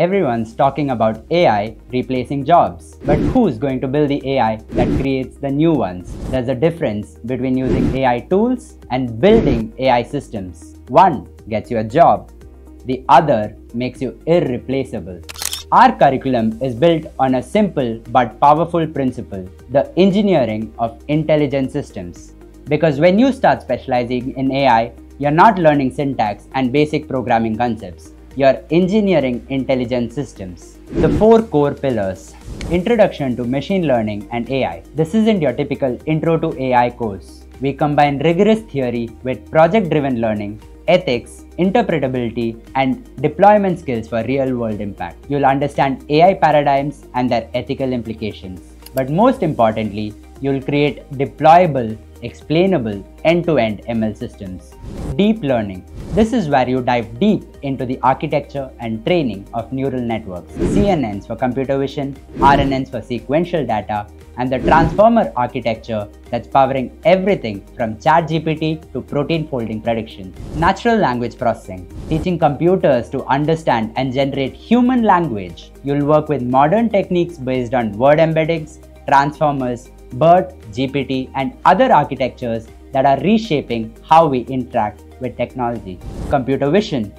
Everyone's talking about AI replacing jobs. But who's going to build the AI that creates the new ones? There's a difference between using AI tools and building AI systems. One gets you a job, the other makes you irreplaceable. Our curriculum is built on a simple but powerful principle the engineering of intelligent systems. Because when you start specializing in AI, you're not learning syntax and basic programming concepts you're engineering intelligent systems. The four core pillars. Introduction to machine learning and AI. This isn't your typical intro to AI course. We combine rigorous theory with project-driven learning, ethics, interpretability, and deployment skills for real-world impact. You'll understand AI paradigms and their ethical implications. But most importantly, you'll create deployable, explainable, end-to-end ML systems. Deep learning. This is where you dive deep into the architecture and training of neural networks. CNNs for computer vision, RNNs for sequential data, and the transformer architecture that's powering everything from ChatGPT to protein folding prediction. Natural language processing, teaching computers to understand and generate human language. You'll work with modern techniques based on word embeddings, transformers, BERT, GPT, and other architectures that are reshaping how we interact with technology. Computer vision.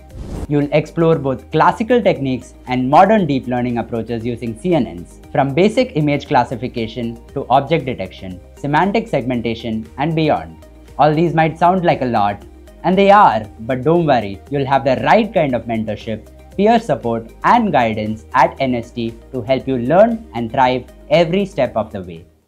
You'll explore both classical techniques and modern deep learning approaches using CNNs, from basic image classification to object detection, semantic segmentation, and beyond. All these might sound like a lot, and they are, but don't worry, you'll have the right kind of mentorship, peer support, and guidance at NST to help you learn and thrive every step of the way.